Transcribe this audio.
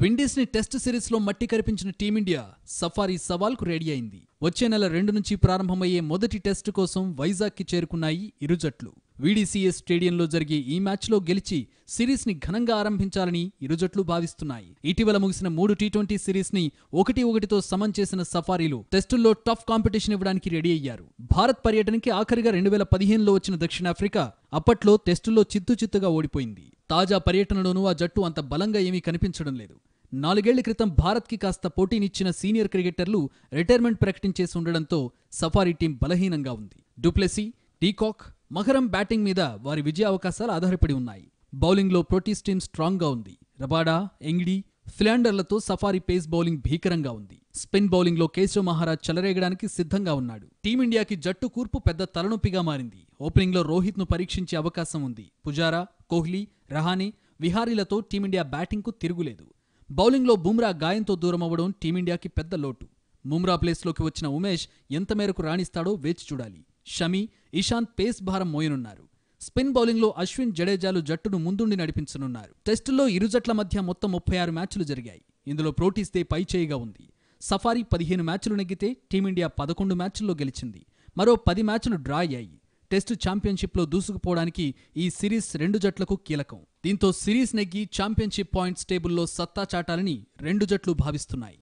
విండీస్ని test సిరీస్లో మట్టి కరిపించిన టీమిండియా సఫారీ సవాల్కు రెడీ అయింది. వచ్చే నెల రెండు నుంచి ప్రారంభమయ్యే మొదటి టెస్ట్ కోసం వైజాగ్కి చేరుకున్నాయి ఇరు జట్లు. వీడీసీఎస్ స్టేడియంలో జరిగే ఈ మ్యాచ్లో గెలిచి సిరీస్ని ఘనంగా ఆరంభించాలని ఇరు జట్లు భావిస్తున్నాయి. ఇటీవల ముగిసిన మూడు టీ ట్వంటీ సిరీస్ని ఒకటి ఒకటితో సమం చేసిన సఫారీలు టెస్టుల్లో టఫ్ కాంపిటీషన్ ఇవ్వడానికి రెడీ అయ్యారు. భారత్ పర్యటనకి ఆఖరిగా రెండు వేల పదిహేనులో వచ్చిన దక్షిణాఫ్రికా అప్పట్లో టెస్టుల్లో చిత్తు చిత్తుగా ఓడిపోయింది. తాజా పర్యటనలోనూ ఆ జట్టు అంత బలంగా ఏమీ కనిపించడం లేదు. నాలుగేళ్ళ క్రితం భారత్కి కాస్త పోటీనిచ్చిన సీనియర్ క్రికెటర్లు రిటైర్మెంట్ ప్రకటించేసి ఉండడంతో సఫారీ టీం బలహీనంగా ఉంది. డూప్లెసీ డీకాక్ మహరం బ్యాటింగ్ మీద వారి విజయ అవకాశాలు ఆధారపడి ఉన్నాయి. బౌలింగ్లో ప్రోటీస్ టీం స్ట్రాంగ్గా ఉంది. రబాడా ఎంగిడి ఫిలాండర్లతో సఫారీ పేస్ బౌలింగ్ భీకరంగా ఉంది. స్పిన్ బౌలింగ్లో కేశవ్ మహారాజ్ చెలరేగడానికి సిద్ధంగా ఉన్నాడు. టీమిండియాకి జట్టు కూర్పు పెద్ద తలనొప్పిగా మారింది. ఓపెనింగ్లో రోహిత్ను పరీక్షించే అవకాశం ఉంది. పుజారా కోహ్లీ రహానే విహారీలతో టీమిండియా బ్యాటింగ్కు తిరుగులేదు. బౌలింగ్లో బుమ్రా గాయంతో దూరమవ్వడం టీమిండియాకి పెద్ద లోటు. బుమ్రా ప్లేస్లోకి వచ్చిన ఉమేష్ ఎంత మేరకు రాణిస్తాడో వేచి చూడాలి. షమి ఇషాంత్ పేస్ భారం మోయనున్నారు. స్పిన్ బౌలింగ్లో అశ్విన్ జడేజాలు జట్టును ముందుండి నడిపించనున్నారు. టెస్టుల్లో ఇరు జట్ల మధ్య మొత్తం ముప్పై ఆరు మ్యాచ్లు జరిగాయి. ఇందులో ప్రోటీస్తే పైచేయిగా ఉంది. సఫారీ పదిహేను మ్యాచ్లు నెగ్గితే టీమిండియా పదకొండు మ్యాచ్ల్లో గెలిచింది. మరో పది మ్యాచ్లు డ్రా అయ్యాయి. టెస్టు ఛాంపియన్షిప్లో దూసుకుపోవడానికి ఈ సిరీస్ రెండు జట్లకు కీలకం. దీంతో సిరీస్ నెగ్గి ఛాంపియన్షిప్ పాయింట్స్ టేబుల్లో సత్తా చాటాలని రెండు జట్లు భావిస్తున్నాయి.